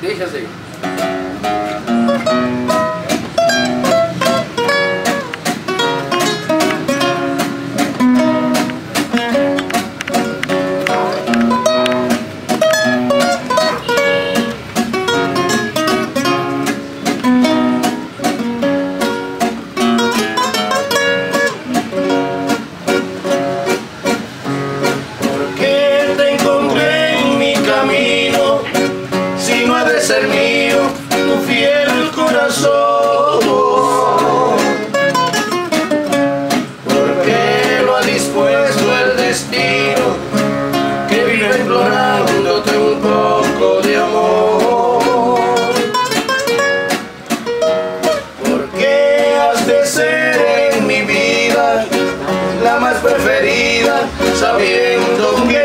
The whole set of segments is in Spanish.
Dice así. Fiel corazón. Porque lo ha dispuesto el destino, que vive implorándote un poco de amor. Porque has de ser en mi vida la más preferida, sabiendo que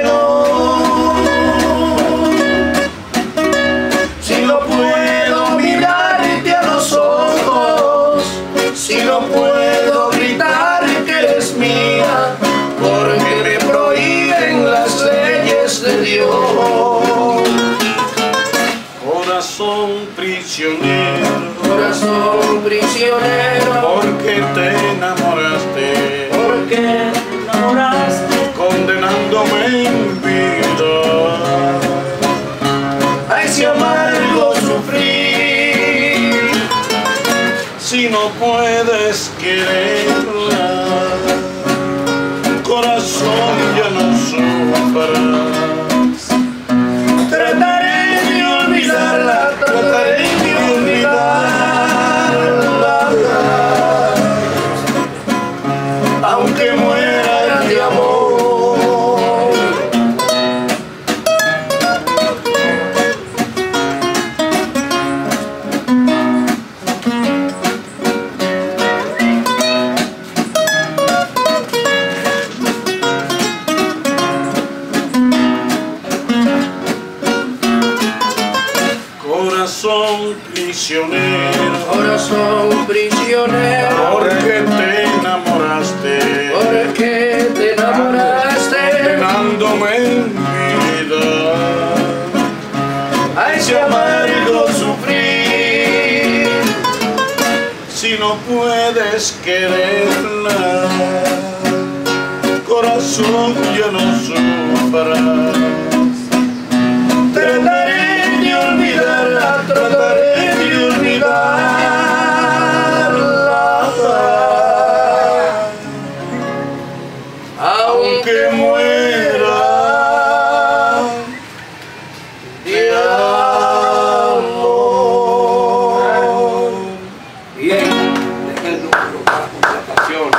Corazón prisionero, corazón prisionero, porque te enamoraste. ¿Por qué enamoraste? condenándome en vida. A ese amargo sufrir. Si no puedes quererla aunque muera de amor. Corazón prisionero, Corazón prisionero. porque te condenándome en vida a ese amargo sufrir. Si no puedes quererla, corazón ya no sufras. Deje el número para contrataciones.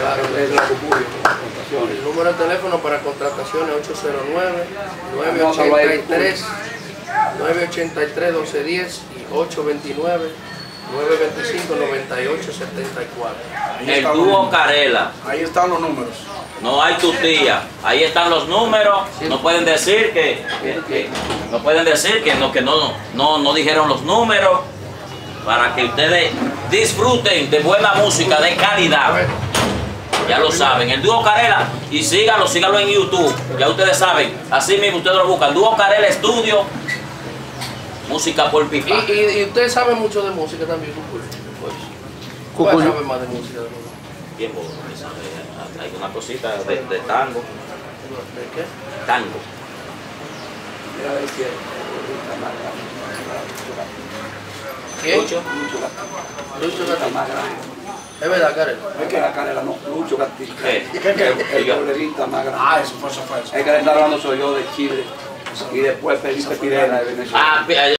Claro, Es la República, contrataciones. El número de teléfono para contrataciones 809-983 983-1210 y 829-925-9874. El dúo Carela. Ahí están los números. No hay tu tía. Ahí están los números. No pueden decir que, que- que- no pueden decir que no que no, no no dijeron los números para que ustedes disfruten de buena música de calidad. Ya lo saben, el dúo Carela y síganlo, síganlo en YouTube. Ya ustedes saben, así mismo ustedes lo buscan. Dúo Carela Estudio, música por Y, pipa. y, y ustedes saben mucho de música también, Cucuy. Pues, ¿Cuál sabe más de música? Bien, sabe, hay una cosita de, de tango, ¿De qué? tango. Mira a ver si es ¿Quién? Lucho. Lucho Castillo. Lucho Está Castillo. más grande. Es verdad. No es que la canela no, Lucho Castillo. Eh, El bolerista más grande. Ah, eso fue, eso fue. Eso. Es que le está hablando soy yo de Chile. Y después Felipe Pirela de Venezuela. Ah,